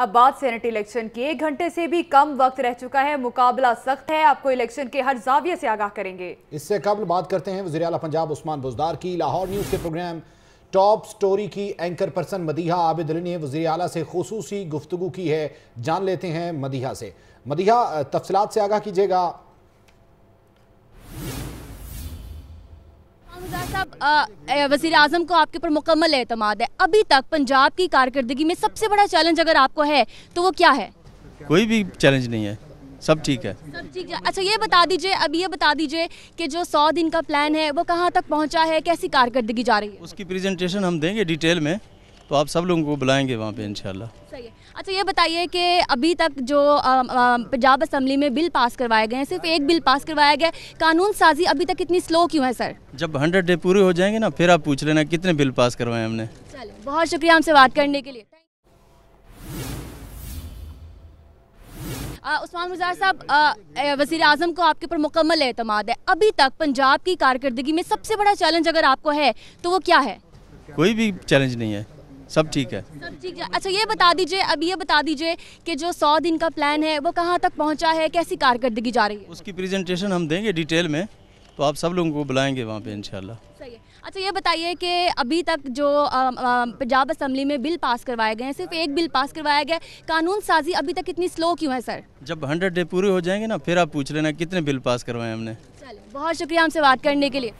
अब बात senate election की, एक घंटे से भी कम वक्त रह चुका है, मुकाबला सख्त है, आपको इलेक्शन के हर जाविये से आगाह करेंगे। इससे कबल बात करते हैं वजी पंजाब उस्मान बुजदार की, लाहौर न्यूज़ के प्रोग्राम, टॉप स्टोरी की एंकर पर्सन मदीहा आबिद अली ने वजी अला से खसूसी गुफ्तु की है, जान लेते हैं मदीहा से। मदीहा, तफसलात से आगाह कीजिएगा। साहब वज़ीर आज़म को आपके ऊपर मुकम्मल एतमाद है। अभी तक पंजाब की कारकर्दगी में सबसे बड़ा चैलेंज अगर आपको है तो वो क्या है? कोई भी चैलेंज नहीं है। सब ठीक है। सब ठीक है। अच्छा ये बता दीजिए अब ये बता दीजिए कि जो सौ दिन का प्लान है वो कहाँ तक पहुँचा है? कैसी कारकर्दगी जा रही है? उसकी प्रेजेंटेशन हम देंगे डिटेल में। तो आप सब लोगों को बुलाएँगे वहाँ पे इंशाल्लाह। सही है। अच्छा ये बताइए कि अभी तक जो पंजाब असम्बली में बिल पास करवाए गए हैं सिर्फ़ एक बिल पास करवाया गया। कानून साजी अभी तक इतनी स्लो क्यों है सर? जब हंड्रेड डे पूरे हो जाएँगे ना फिर आप पूछ लेना कितने बिल पास करवाए हमने। चलिए बहुत शुक्रिया हमसे बात करने के लिए। उस्मान गुजार साहब वज़ीर आज़म को आपके ऊपर मुकम्मल एतमाद है। अभी तक पंजाब की कारकर्दगी में सबसे बड़ा चैलेंज अगर आपको है तो वो क्या है? कोई भी चैलेंज नहीं है। सब ठीक है। सब ठीक है। अच्छा ये बता दीजिए अब ये बता दीजिए कि जो सौ दिन का प्लान है वो कहाँ तक पहुँचा है कैसी कारकर्दगी जा रही है? उसकी प्रेजेंटेशन हम देंगे डिटेल में तो आप सब लोगों को बुलाएँगे वहाँ पे इंशाल्लाह। सही है। अच्छा ये बताइए कि अभी तक जो पंजाब असम्बली में बिल पास करवाए गए हैं सिर्फ़ एक बिल पास करवाया गया है। कानून साजी अभी तक इतनी स्लो क्यों है सर? जब हंड्रेड डे पूरे हो जाएँगे ना फिर आप पूछ लेना कितने बिल पास करवाए हमने। चलिए बहुत शुक्रिया हमसे बात करने के लिए।